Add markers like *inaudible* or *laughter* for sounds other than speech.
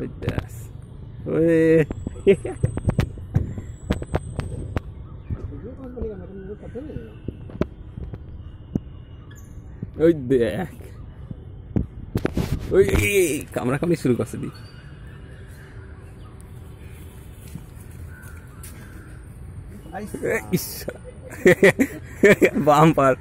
pedas. Weh. *laughs* Udah. Wih, kamera kami suruh kau. Aisyah. *laughs* Bampar.